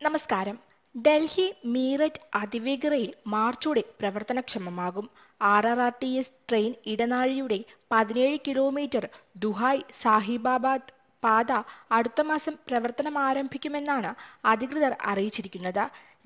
നമസ്കാരം. ഡൽഹി മീററ്റ് അതിവേഗ റെയിൽ മാർച്ചോടെ പ്രവർത്തനക്ഷമമാകും. R R R T S train ഇടനാഴിയുടെ പതിനേഴ് കിലോമീറ്റർ ദുഹായ് സാഹിബാബാദ് പാത അടുത്ത മാസം പ്രവർത്തനം ആരംഭിക്കുമെന്നാണ് അധികൃതർ അറിയിച്ചിരിക്കുന്നത്.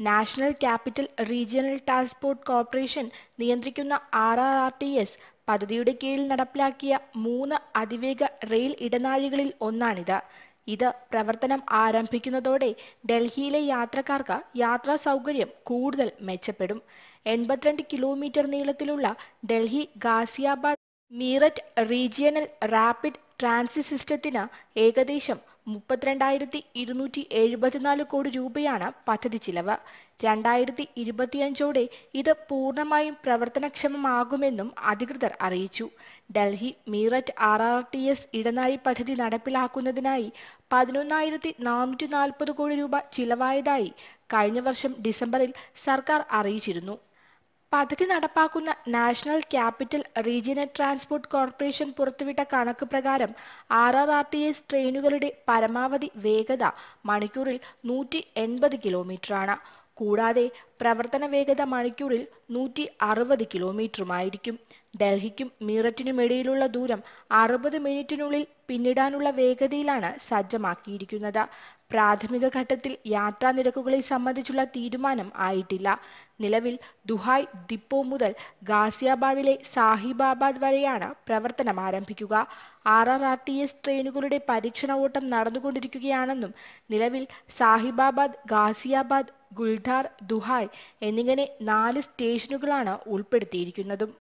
National capital regional transport corporation നിയന്ത്രിക്കുന്ന R R R T S പദ്ധതിയുടെ കീഴിൽ നടപ്പിലാക്കിയ മൂന്ന് അതിവേഗ റെയിൽ ഇടനാഴികളിൽ ഒന്നാണിത്. ഇത് പ്രവർത്തനം ആരംഭിക്കുന്നതോടെ ഡൽഹിയിലെ യാത്രക്കാർക്ക് യാത്രാ സൗകര്യം കൂടുതൽ മെച്ചപ്പെടും. എൺപത്തിരണ്ട് കിലോമീറ്റർ നീളത്തിലുള്ള Delhi Ghaziabad Meerut regional rapid transit സിസ്റ്റത്തിന് ഏകദേശം മുപ്പത്തിരണ്ടായിരത്തി ഇരുന്നൂറ്റി എഴുപത്തിനാല് കോടി രൂപയാണ് പദ്ധതി ചിലവ്. രണ്ടായിരത്തി ഇരുപത്തിയഞ്ചോടെ ഇത് പൂർണമായും പ്രവർത്തനക്ഷമമാകുമെന്നും അധികൃതർ അറിയിച്ചു. Delhi Meerut R R T S ഇടനാഴി പദ്ധതി നടപ്പിലാക്കുന്നതിനായി പതിനൊന്നായിരത്തി നാനൂറ്റി നാൽപ്പത് കോടി രൂപ ചിലവായതായി കഴിഞ്ഞ വർഷം ഡിസംബറിൽ സർക്കാർ അറിയിച്ചിരുന്നു. പദ്ധതി നടപ്പാക്കുന്ന national capital regional transport corporation പുറത്തുവിട്ട കണക്ക് പ്രകാരം R R R T S ട്രെയിനുകളുടെ പരമാവധി വേഗത മണിക്കൂറിൽ നൂറ്റി എൺപത് കിലോമീറ്ററാണ്. കൂടാതെ പ്രവർത്തന വേഗത മണിക്കൂറിൽ നൂറ്റി അറുപത് കിലോമീറ്ററുമായിരിക്കും. ഡൽഹിക്കും മീററ്റിനുമിടയിലുള്ള ദൂരം അറുപത് മിനിറ്റിനുള്ളിൽ പിന്നിടാനുള്ള വേഗതയിലാണ് സജ്ജമാക്കിയിരിക്കുന്നത്. പ്രാഥമിക ഘട്ടത്തിൽ യാത്രാ നിരക്കുകളെ സംബന്ധിച്ചുള്ള തീരുമാനം ആയിട്ടില്ല. നിലവിൽ ദുഹായ് ദിപ്പോ മുതൽ ഗാസിയാബാദിലെ സാഹിബാബാദ് വരെയാണ് പ്രവർത്തനം ആരംഭിക്കുക. R R R T S ട്രെയിനുകളുടെ പരീക്ഷണ ഓട്ടം നടന്നുകൊണ്ടിരിക്കുകയാണെന്നും നിലവിൽ സാഹിബാബാദ് ഗാസിയാബാദ് ഗുൽധാർ ദുഹായ് എന്നിങ്ങനെ നാല് സ്റ്റേഷനുകളാണ് ഉൾപ്പെടുത്തിയിരിക്കുന്നതും.